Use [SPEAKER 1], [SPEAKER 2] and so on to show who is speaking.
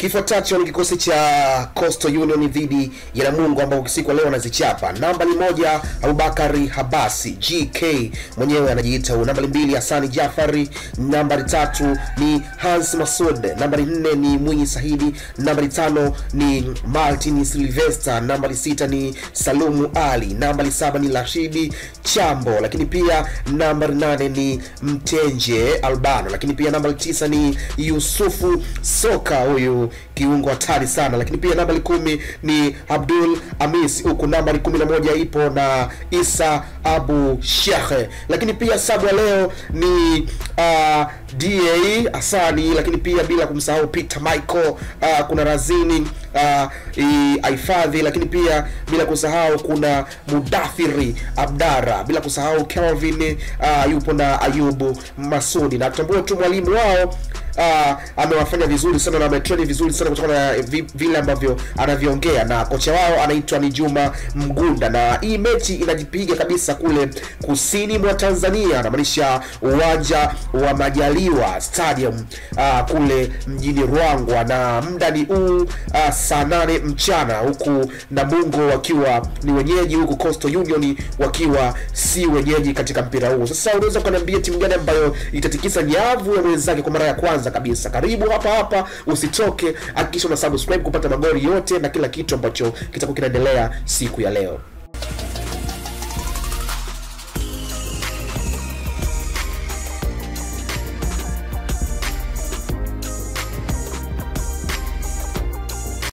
[SPEAKER 1] Kifuatacho ni kikosi cha Coastal Union dhidi ya Namungo ambao siku leo wanazichapa. Nambari moja Abubakari Habasi GK mwenyewe anajiita huyo. Nambari mbili Hasani Jafari. Nambari tatu ni Hans Masud. Nambari nne ni Mwinyi Sahidi. Nambari tano ni Martin Silvester, Nambari sita ni Salumu Ali. Nambari saba ni Rashidi Chambo, lakini pia nambari nane ni Mtenje Albano, lakini pia nambari tisa ni Yusufu Soka, huyu kiungo hatari sana, lakini pia nambari kumi ni Abdul Amis, huku nambari kumi na moja ipo na Isa Abu Sheikh. lakini pia sabu ya leo ni uh, da Asani, lakini pia bila kumsahau Peter Michael, uh, kuna Razini uh, Aifadhi, lakini pia bila kusahau kuna Mudathiri Abdara, bila kusahau Kelvin uh, yupo na Ayubu Masudi, na tutambue tu mwalimu wao uh, amewafanya vizuri sana na ametreni vizuri sana kutokana na vi- vile ambavyo anavyoongea, na kocha wao anaitwa ni Juma Mgunda, na hii mechi inajipiga kabisa kule kusini mwa Tanzania, anamaanisha uwanja wa Majaliwa Stadium uh, kule mjini Ruangwa, na muda ni huu uh, saa nane mchana, huku Namungo wakiwa ni wenyeji, huku Coastal Union wakiwa si wenyeji katika mpira huu. Sasa unaweza ukaniambia timu gani ambayo itatikisa nyavu ya wenzake kwa mara ya kwanza kabisa? Karibu hapa hapa, usitoke, hakikisha una subscribe kupata magori yote na kila kitu ambacho kitakuwa kinaendelea siku ya leo.